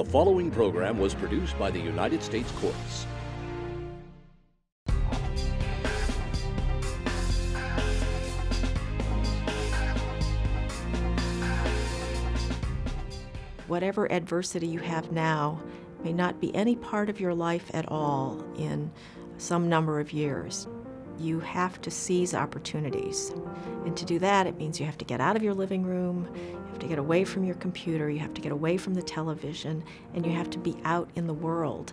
The following program was produced by the United States Courts. Whatever adversity you have now may not be any part of your life at all in some number of years. You have to seize opportunities. And to do that, it means you have to get out of your living room, you have to get away from your computer, you have to get away from the television, and you have to be out in the world.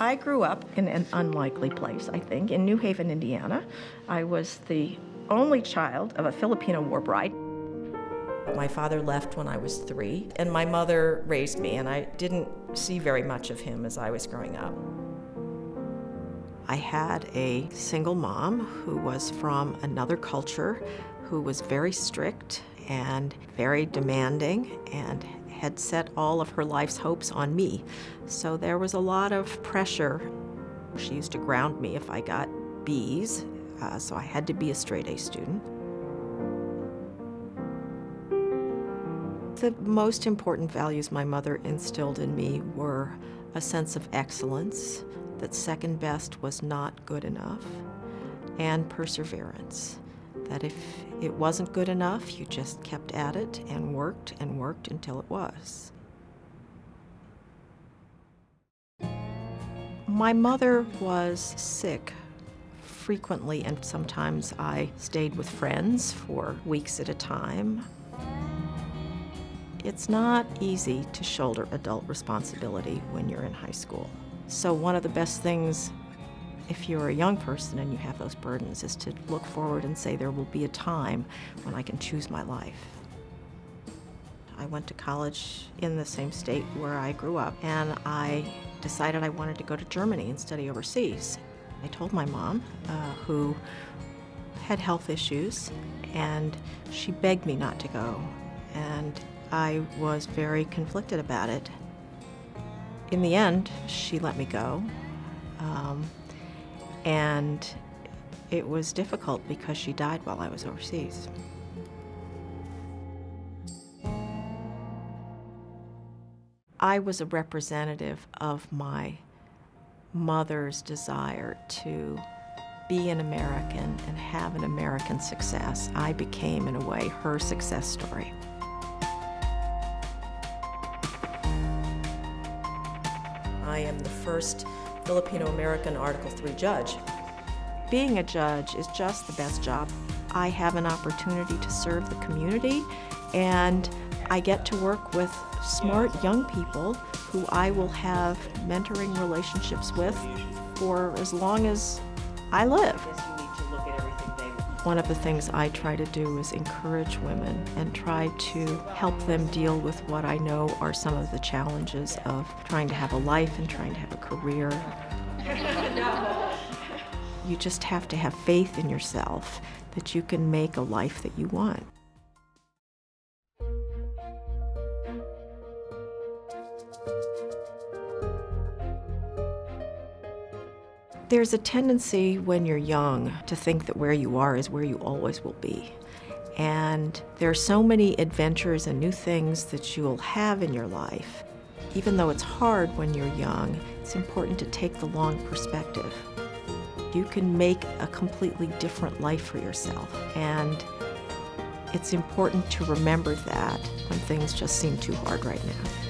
I grew up in an unlikely place, I think, in New Haven, Indiana. I was the only child of a Filipino war bride. My father left when I was three, and my mother raised me, and I didn't see very much of him as I was growing up. I had a single mom who was from another culture, who was very strict and very demanding, and had set all of her life's hopes on me. So there was a lot of pressure. She used to ground me if I got B's, uh, so I had to be a straight A student. The most important values my mother instilled in me were a sense of excellence, that second best was not good enough, and perseverance. That if it wasn't good enough, you just kept at it and worked and worked until it was. My mother was sick frequently, and sometimes I stayed with friends for weeks at a time. It's not easy to shoulder adult responsibility when you're in high school. So, one of the best things if you're a young person and you have those burdens is to look forward and say, there will be a time when I can choose my life. I went to college in the same state where I grew up, and I decided I wanted to go to Germany and study overseas. I told my mom, uh, who had health issues, and she begged me not to go. And I was very conflicted about it. In the end, she let me go. Um, and it was difficult because she died while I was overseas. I was a representative of my mother's desire to be an American and have an American success. I became, in a way, her success story. Am the first Filipino American Article 3 judge. Being a judge is just the best job. I have an opportunity to serve the community and I get to work with smart young people who I will have mentoring relationships with for as long as I live. One of the things I try to do is encourage women and try to help them deal with what I know are some of the challenges of trying to have a life and trying to have a career. you just have to have faith in yourself that you can make a life that you want. There's a tendency when you're young to think that where you are is where you always will be. And there are so many adventures and new things that you'll have in your life. Even though it's hard when you're young, it's important to take the long perspective. You can make a completely different life for yourself. And it's important to remember that when things just seem too hard right now.